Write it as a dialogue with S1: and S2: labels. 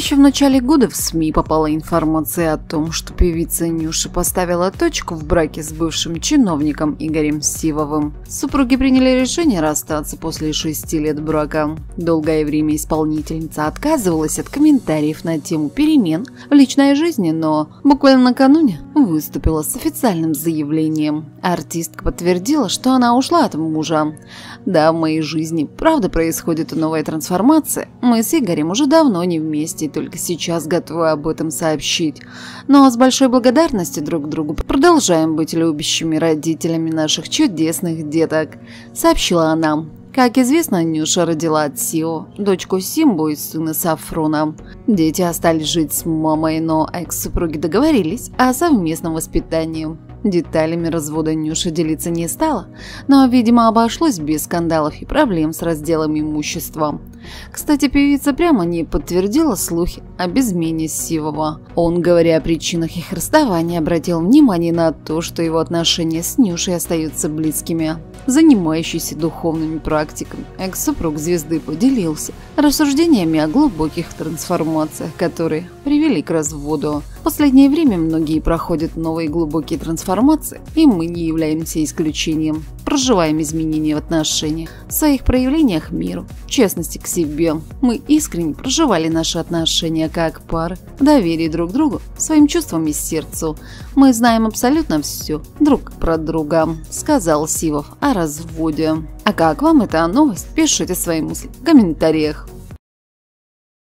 S1: Еще в начале года в СМИ попала информация о том, что певица Нюша поставила точку в браке с бывшим чиновником Игорем Сивовым. Супруги приняли решение расстаться после шести лет брака. Долгое время исполнительница отказывалась от комментариев на тему перемен в личной жизни, но буквально накануне выступила с официальным заявлением. Артистка подтвердила, что она ушла от мужа. Да, в моей жизни правда происходит новая трансформация. Мы с Игорем уже давно не вместе, только сейчас готовы об этом сообщить. Но с большой благодарностью друг другу продолжаем быть любящими родителями наших чудесных деток, сообщила она. Как известно, Нюша родила от Сио, дочку Симбу и сына Сафрона. Дети остались жить с мамой, но экс-супруги договорились о совместном воспитании. Деталями развода Нюша делиться не стала, но, видимо, обошлось без скандалов и проблем с разделом имущества. Кстати, певица прямо не подтвердила слухи о безмене Сивова. Он, говоря о причинах их расставания, обратил внимание на то, что его отношения с Нюшей остаются близкими. Занимающийся духовными практиками, экс-супруг звезды поделился рассуждениями о глубоких трансформациях, которые привели к разводу. В последнее время многие проходят новые глубокие трансформации, и мы не являемся исключением. Проживаем изменения в отношениях, в своих проявлениях миру, в частности к себе. Мы искренне проживали наши отношения как пара, доверие друг другу, своим чувствам и сердцу. Мы знаем абсолютно все друг про друга, сказал Сивов о разводе. А как вам эта новость? Пишите свои мысли в комментариях.